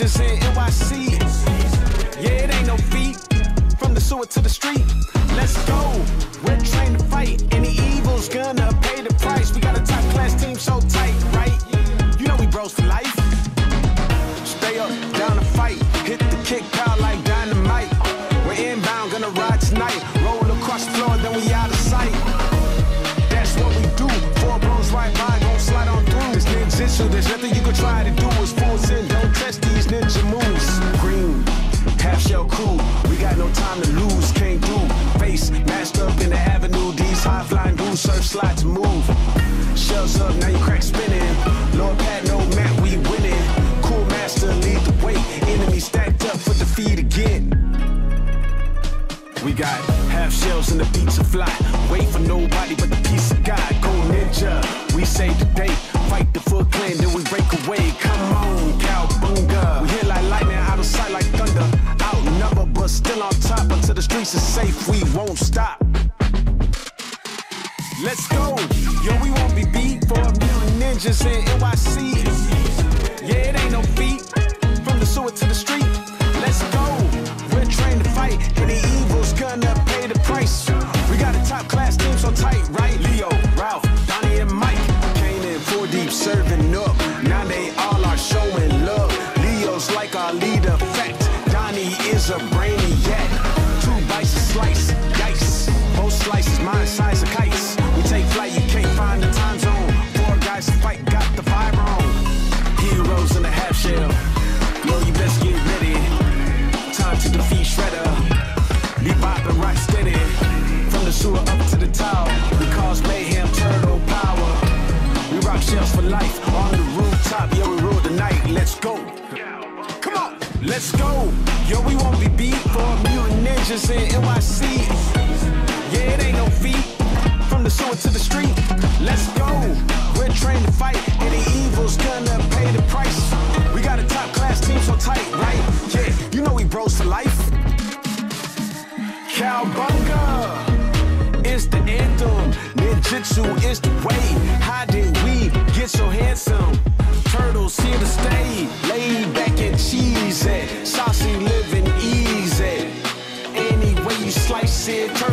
ninjas in NYC. Yeah, it ain't no feat. From the sewer to the street. Let's go. We're trained to fight. Any evil's gonna pay the price. We got a top class team so tight, right? You know we bros for life. Stay up, down to fight. Hit the kick out like dynamite. We're inbound, gonna ride tonight. Roll across the floor, then we out of sight. That's what we do. Four bros right by, gon' slide on through. It's ninjutsu, there's nothing you can try to do. We got half shells and the of fly. Wait for nobody but the peace of God. Go ninja, we save the day. Fight the Foot Clan, then we break away. Come on, cowabunga. We hit like lightning, out of sight like thunder. Outnumbered, but still on top. Until the streets are safe, we won't stop. Let's go. Yo, we won't be beat for a million ninjas in NYC. Got a top class team so tight, right? Leo, Ralph, Donnie, and Mike. Came in four deep serving up. Now they all are showing love. Leo's like our leader. Fact, Donnie is a brainiac. Two bites a slice, dice. Both slices, mine size of kites. We take flight, you can't find the time zone. Four guys to fight, got the fire on. Heroes in the half shell. Yo, you best get ready. Time to defeat Shredder. Come on, let's go. Yo, we won't be beat for million ninjas in NYC. Yeah, it ain't no feat. From the sewer to the street. Let's go. We're trained to fight. Any evil's gonna pay the price. We got a top class team so tight, right? Yeah, you know we bros for life. Cowabunga is the anthem. Ninjutsu is the way. How did we get so handsome? You it, speedy.